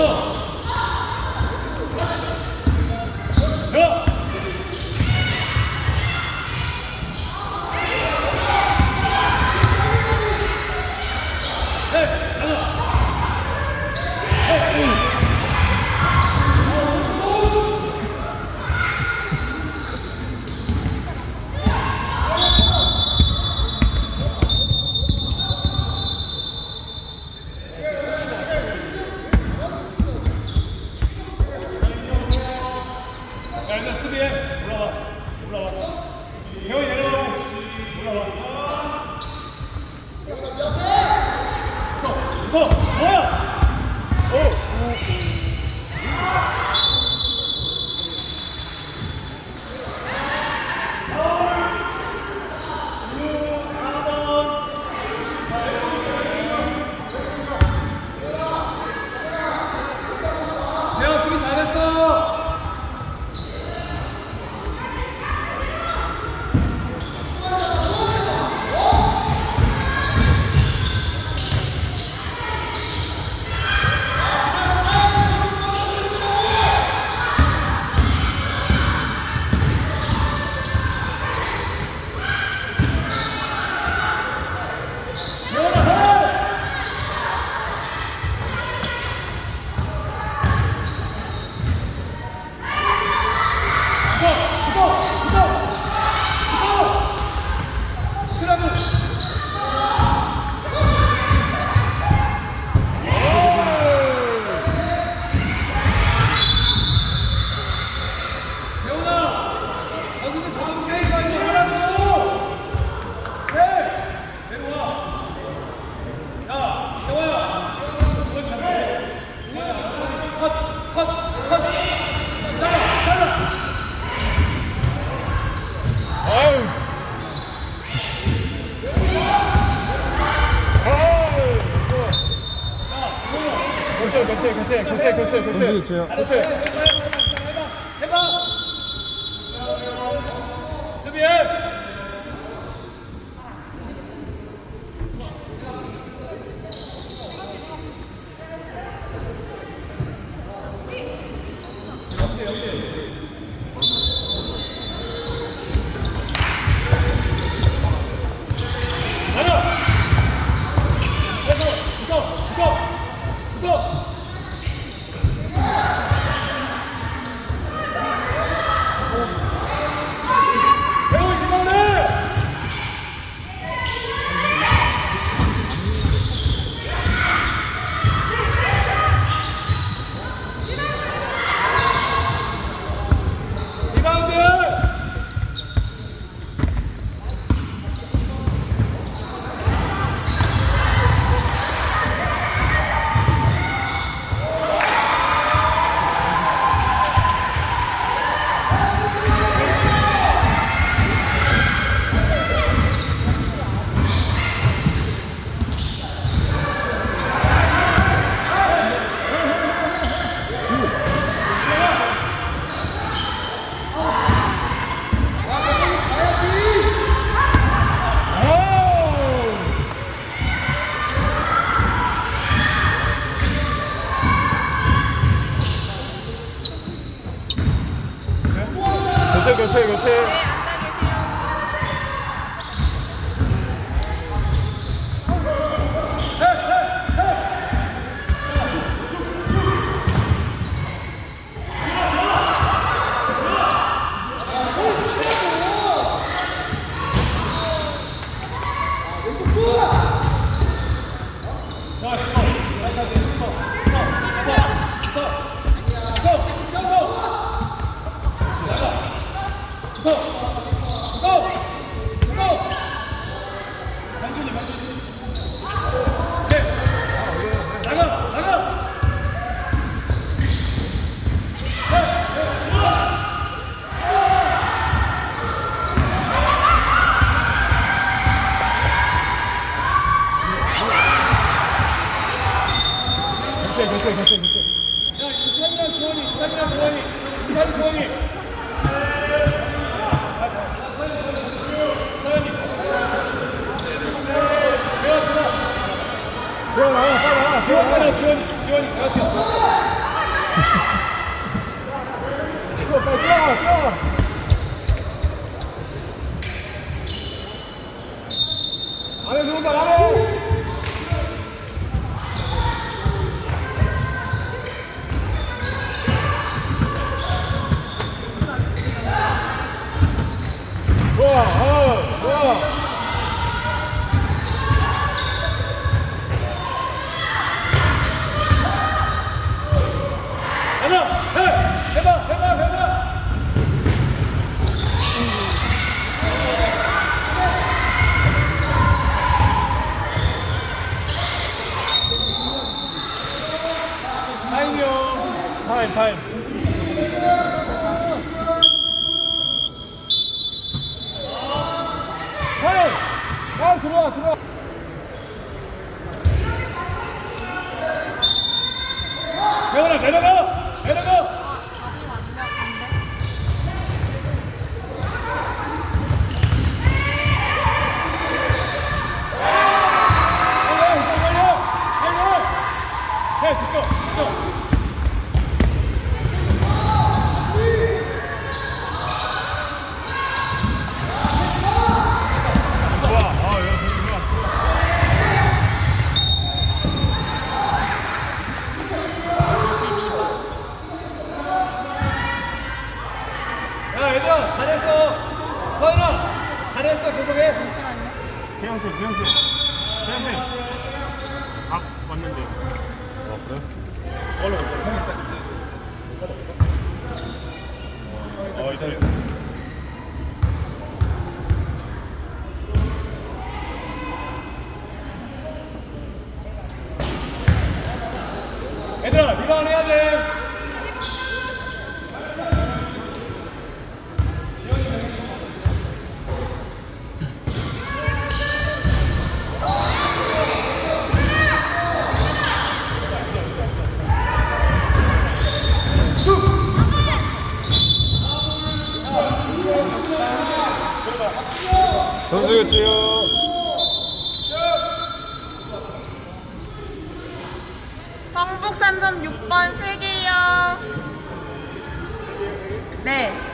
야, 교체, 교체. 교체. 해봐. 수비해. 가자. 그래서 붙어, 붙어, 붙어. 배우 리바운드! 리바운드! 교체, 교체, 교체. 나 됐어 됐어 됐어 야 이찬이랑 주원이 이찬이랑 주원이 이찬이 주원이 서현이 그럼 나와 빨리 나와 지원이잖아 지원이 지원이 잘 뛰어 뛰어 빨리 뛰어 뛰어 안에 들어온다 안에! time. 태양쌤 태양쌤. 태양쌤. 밥 왔는데. 아 그래? 저걸로 먹자. 아 어, 이탈리아 red.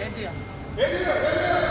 Media. Media, media.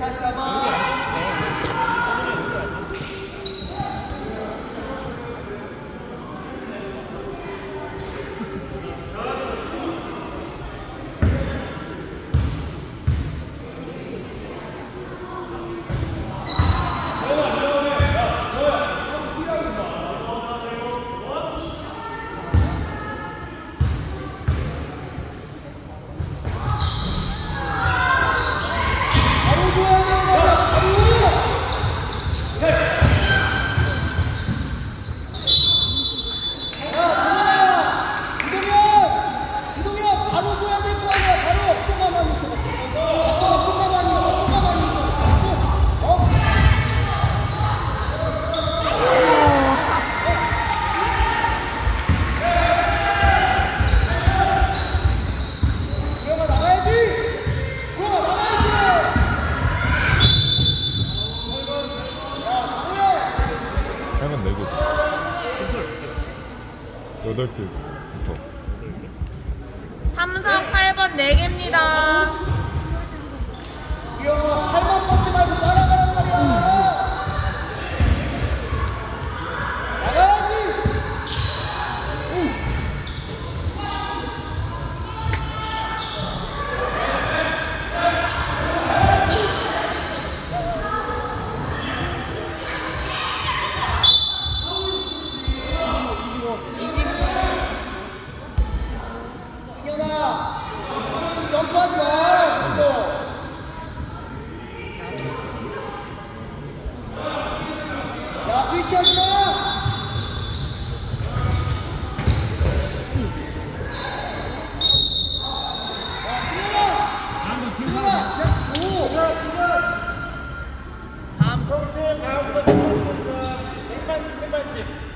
아.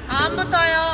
다음부터요.